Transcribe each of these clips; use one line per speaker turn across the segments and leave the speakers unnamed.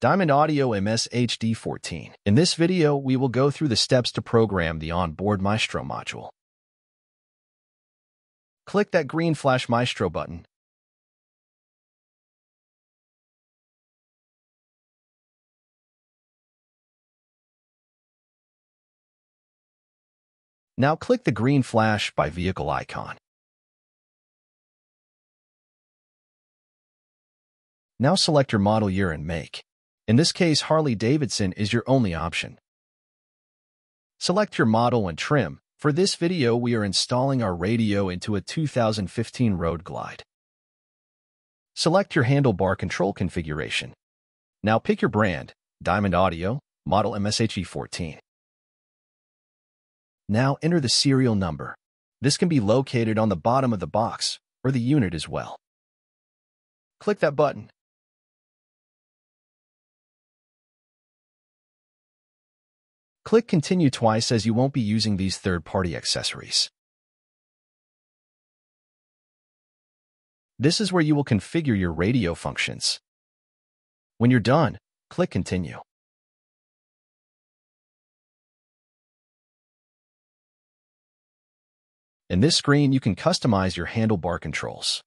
Diamond Audio MS HD14. In this video, we will go through the steps to program the onboard Maestro module. Click that green Flash Maestro button. Now click the green Flash by Vehicle icon. Now select your model year and make. In this case, Harley-Davidson is your only option. Select your model and trim. For this video, we are installing our radio into a 2015 Road Glide. Select your handlebar control configuration. Now pick your brand, Diamond Audio, model MSHD14. Now enter the serial number. This can be located on the bottom of the box or the unit as well. Click that button. Click Continue twice as you won't be using these third-party accessories. This is where you will configure your radio functions. When you're done, click Continue. In this screen, you can customize your handlebar controls.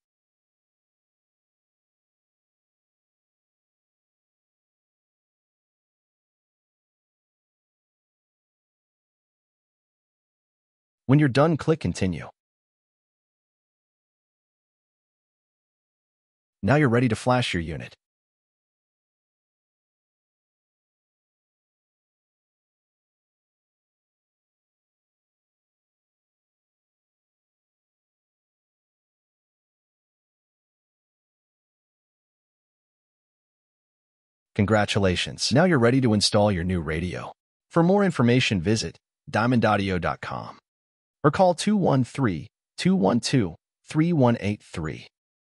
When you're done, click Continue. Now you're ready to flash your unit. Congratulations. Now you're ready to install your new radio. For more information, visit diamondaudio.com or call 213 212 3183.